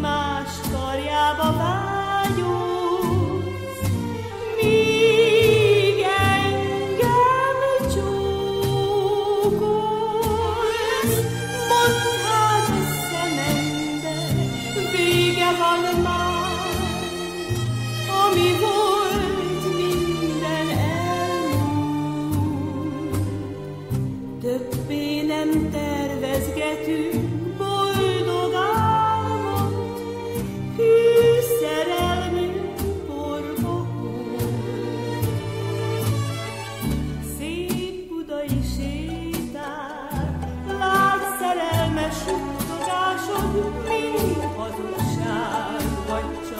más karjába vágyódsz, míg engem csókolsz. Mondd hát a szemembe, vége van már, ami volt minden elmúlt. Többé nem tervezgetünk, Joe.